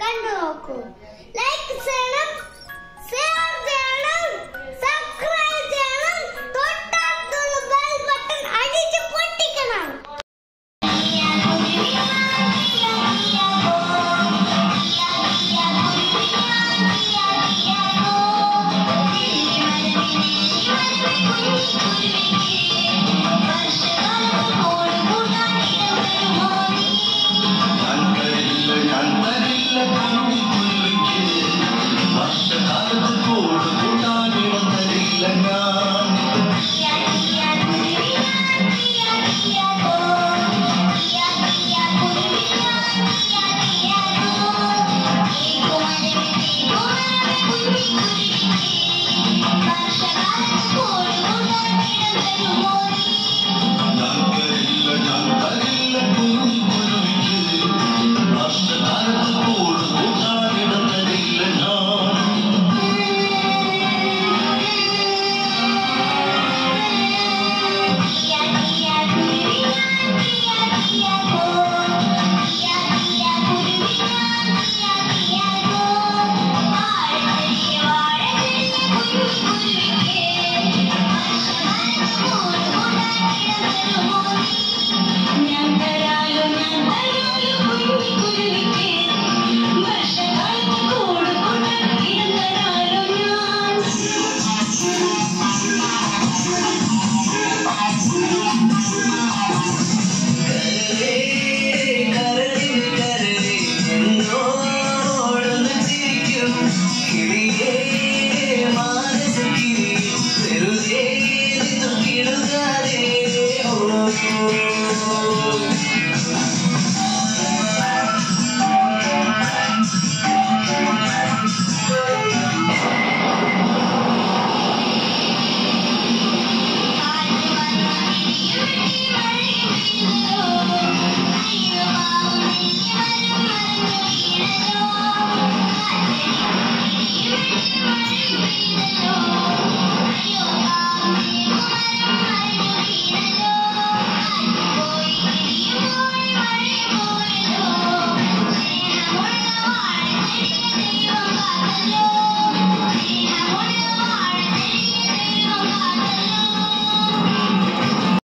ಕಂಡು ಹೋಗು like Oh.